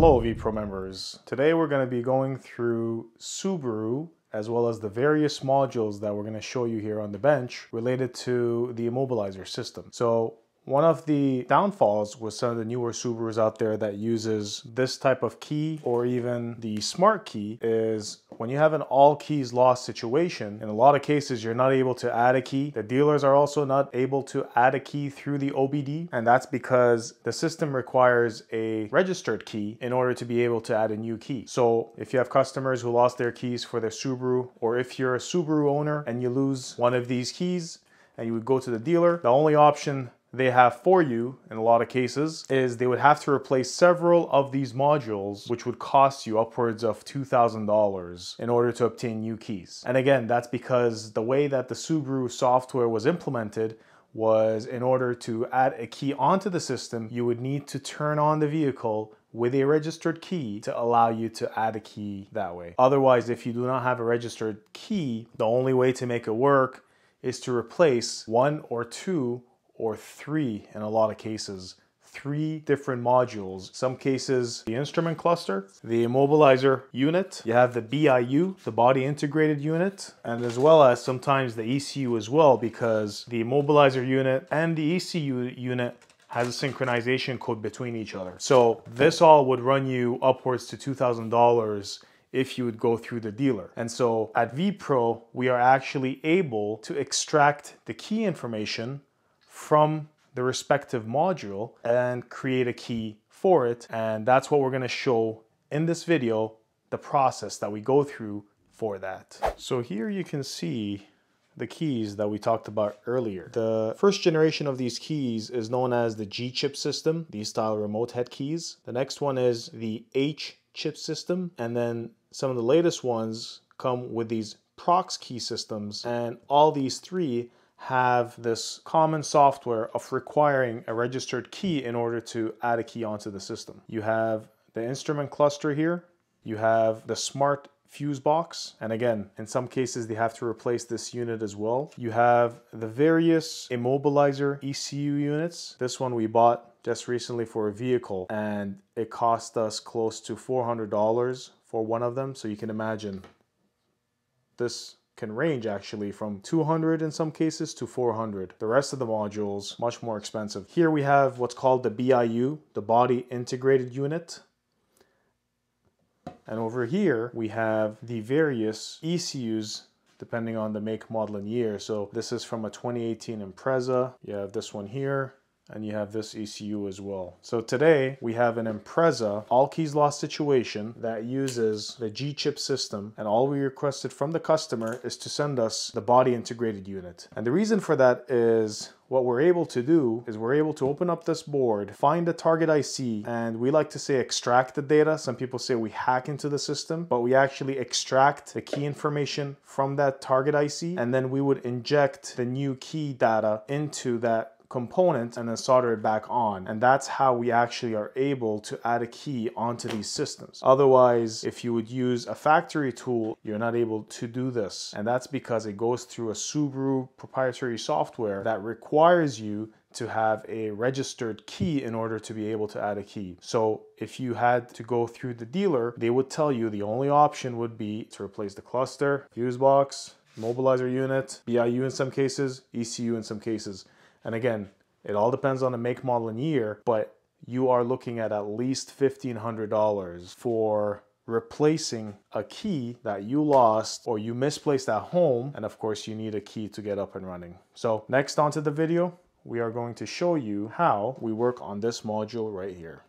Hello VEPro members. Today we're going to be going through Subaru as well as the various modules that we're going to show you here on the bench related to the immobilizer system. So one of the downfalls with some of the newer Subarus out there that uses this type of key or even the smart key is when you have an all keys lost situation, in a lot of cases, you're not able to add a key. The dealers are also not able to add a key through the OBD, and that's because the system requires a registered key in order to be able to add a new key. So if you have customers who lost their keys for their Subaru, or if you're a Subaru owner and you lose one of these keys, and you would go to the dealer, the only option they have for you in a lot of cases is they would have to replace several of these modules which would cost you upwards of $2,000 in order to obtain new keys. And again, that's because the way that the Subaru software was implemented was in order to add a key onto the system, you would need to turn on the vehicle with a registered key to allow you to add a key that way. Otherwise, if you do not have a registered key, the only way to make it work is to replace one or two or three in a lot of cases three different modules. Some cases, the instrument cluster, the immobilizer unit, you have the BIU, the body integrated unit, and as well as sometimes the ECU as well, because the immobilizer unit and the ECU unit has a synchronization code between each other. So this all would run you upwards to $2,000 if you would go through the dealer. And so at VEPro, we are actually able to extract the key information from the respective module and create a key for it. And that's what we're gonna show in this video, the process that we go through for that. So here you can see the keys that we talked about earlier. The first generation of these keys is known as the G chip system, these style remote head keys. The next one is the H chip system. And then some of the latest ones come with these prox key systems. And all these three have this common software of requiring a registered key in order to add a key onto the system. You have the instrument cluster here, you have the smart fuse box. And again in some cases they have to replace this unit as well. You have the various immobilizer ECU units. This one we bought just recently for a vehicle and it cost us close to $400 for one of them. So you can imagine this can range actually from 200 in some cases to 400. The rest of the modules, much more expensive. Here we have what's called the BIU, the Body Integrated Unit. And over here, we have the various ECUs depending on the make, model, and year. So this is from a 2018 Impreza. You have this one here and you have this ECU as well. So today we have an Impreza all keys lost situation that uses the G-chip system and all we requested from the customer is to send us the body integrated unit. And the reason for that is what we're able to do is we're able to open up this board, find the target IC, and we like to say extract the data. Some people say we hack into the system, but we actually extract the key information from that target IC, and then we would inject the new key data into that component and then solder it back on. And that's how we actually are able to add a key onto these systems. Otherwise, if you would use a factory tool, you're not able to do this. And that's because it goes through a Subaru proprietary software that requires you to have a registered key in order to be able to add a key. So if you had to go through the dealer, they would tell you the only option would be to replace the cluster, fuse box, mobilizer unit, BIU in some cases, ECU in some cases. And again, it all depends on the make, model, and year, but you are looking at at least $1,500 for replacing a key that you lost or you misplaced at home. And of course, you need a key to get up and running. So next onto the video, we are going to show you how we work on this module right here.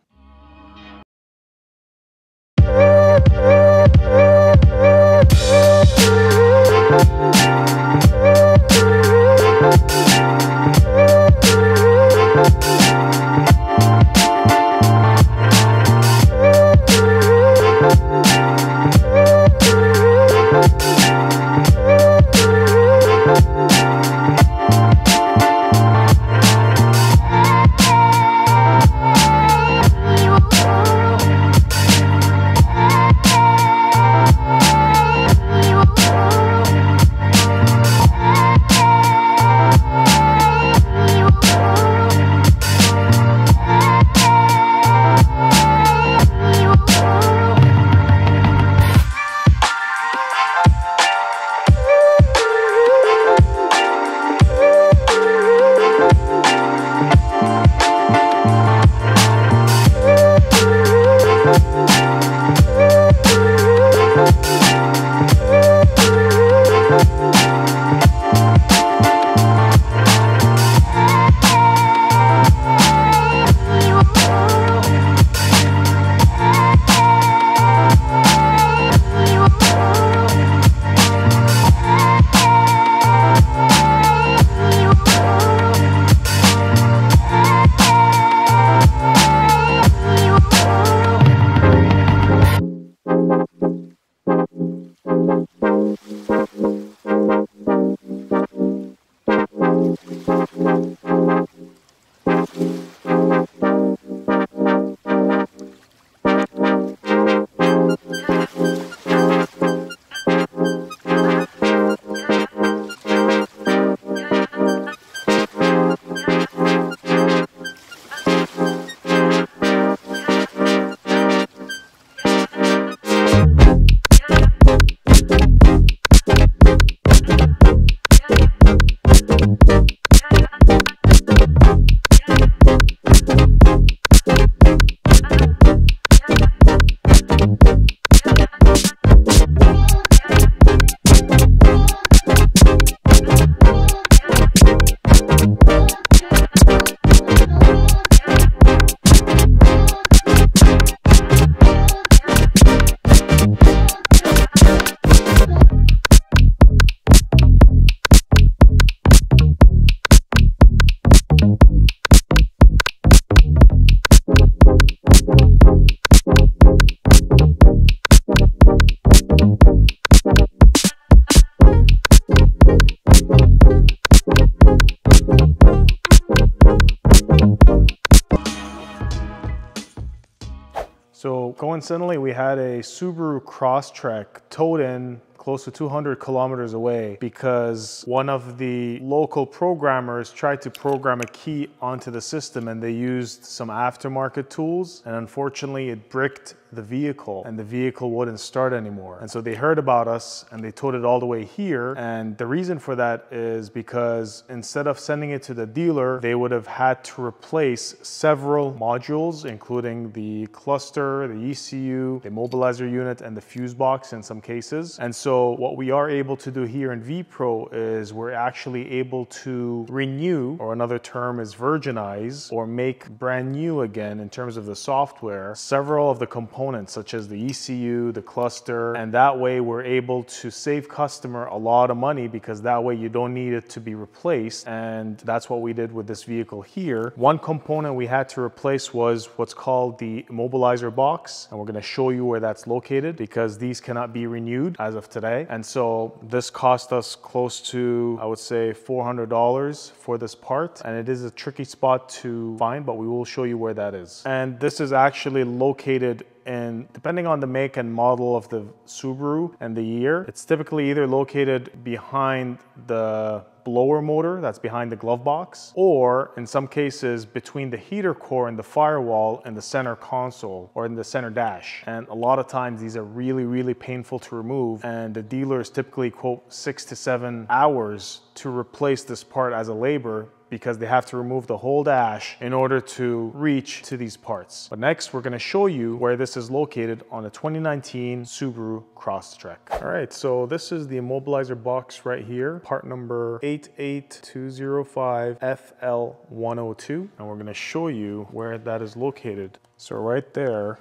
Coincidentally, we had a Subaru Crosstrek towed in close to 200 kilometers away because one of the local programmers tried to program a key onto the system and they used some aftermarket tools. And unfortunately it bricked the vehicle and the vehicle wouldn't start anymore. And so they heard about us and they towed it all the way here. And the reason for that is because instead of sending it to the dealer, they would have had to replace several modules, including the cluster, the ECU, the immobilizer unit, and the fuse box in some cases. And so what we are able to do here in VEPro is we're actually able to renew, or another term is virginize, or make brand new again in terms of the software, several of the components components such as the ECU, the cluster, and that way we're able to save customer a lot of money because that way you don't need it to be replaced. And that's what we did with this vehicle here. One component we had to replace was what's called the immobilizer box. And we're gonna show you where that's located because these cannot be renewed as of today. And so this cost us close to, I would say $400 for this part. And it is a tricky spot to find, but we will show you where that is. And this is actually located and depending on the make and model of the Subaru and the year, it's typically either located behind the blower motor that's behind the glove box, or in some cases between the heater core and the firewall and the center console or in the center dash. And a lot of times these are really, really painful to remove and the dealers typically quote six to seven hours to replace this part as a labor because they have to remove the whole dash in order to reach to these parts. But next, we're gonna show you where this is located on a 2019 Subaru Crosstrek. All right, so this is the immobilizer box right here, part number 88205FL102, and we're gonna show you where that is located. So right there,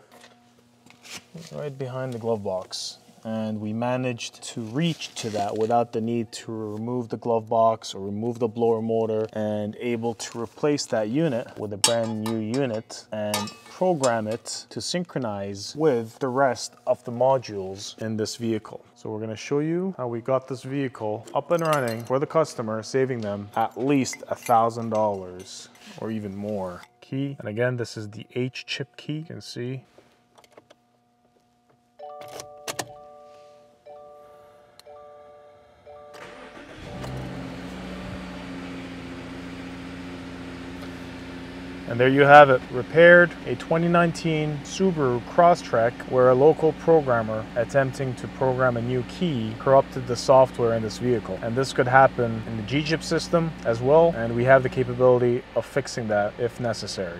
right behind the glove box and we managed to reach to that without the need to remove the glove box or remove the blower motor and able to replace that unit with a brand new unit and program it to synchronize with the rest of the modules in this vehicle. So we're gonna show you how we got this vehicle up and running for the customer, saving them at least a $1,000 or even more. Key, and again, this is the H chip key, you can see There you have it, repaired a 2019 Subaru Crosstrek where a local programmer attempting to program a new key corrupted the software in this vehicle. And this could happen in the G-chip system as well, and we have the capability of fixing that if necessary.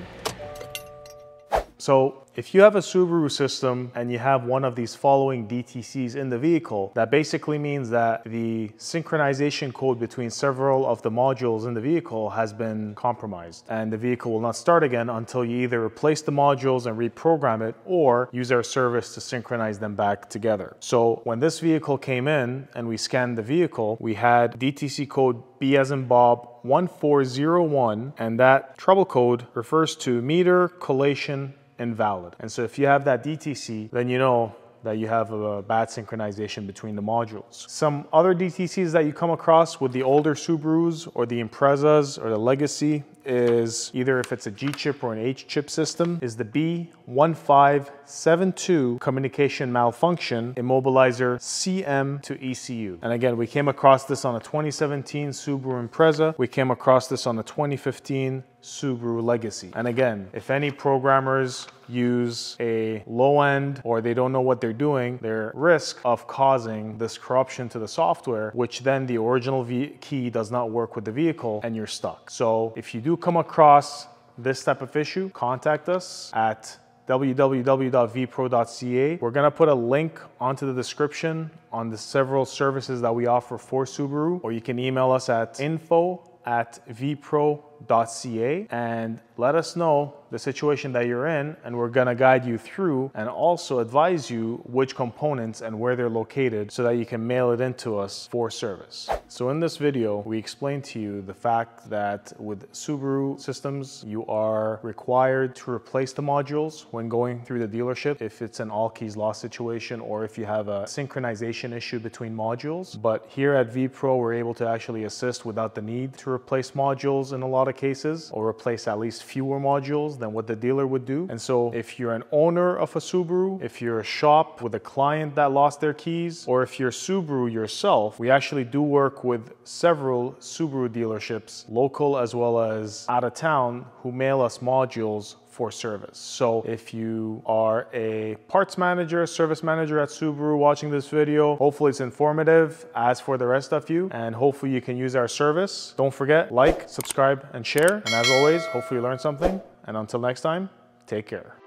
So if you have a Subaru system and you have one of these following DTCs in the vehicle, that basically means that the synchronization code between several of the modules in the vehicle has been compromised and the vehicle will not start again until you either replace the modules and reprogram it or use our service to synchronize them back together. So when this vehicle came in and we scanned the vehicle, we had DTC code B as in Bob 1401 and that trouble code refers to meter collation invalid. And so if you have that DTC, then you know that you have a bad synchronization between the modules. Some other DTCs that you come across with the older Subarus or the Imprezas or the Legacy is either if it's a G chip or an H chip system is the B1572 communication malfunction immobilizer CM to ECU. And again, we came across this on a 2017 Subaru Impreza. We came across this on a 2015 Subaru Legacy. And again, if any programmers use a low end or they don't know what they're doing, their risk of causing this corruption to the software, which then the original key does not work with the vehicle and you're stuck. So if you do come across this type of issue, contact us at www.vepro.ca. We're gonna put a link onto the description on the several services that we offer for Subaru, or you can email us at info at vepro.ca and let us know the situation that you're in and we're gonna guide you through and also advise you which components and where they're located so that you can mail it in to us for service. So in this video, we explained to you the fact that with Subaru systems, you are required to replace the modules when going through the dealership if it's an all keys lost situation or if you have a synchronization issue between modules. But here at VEPro, we're able to actually assist without the need to replace modules in a lot of of cases or replace at least fewer modules than what the dealer would do. And so if you're an owner of a Subaru, if you're a shop with a client that lost their keys, or if you're Subaru yourself, we actually do work with several Subaru dealerships, local as well as out of town, who mail us modules for service. So if you are a parts manager, service manager at Subaru watching this video, hopefully it's informative as for the rest of you and hopefully you can use our service. Don't forget, like, subscribe, and share. And as always, hopefully you learned something. And until next time, take care.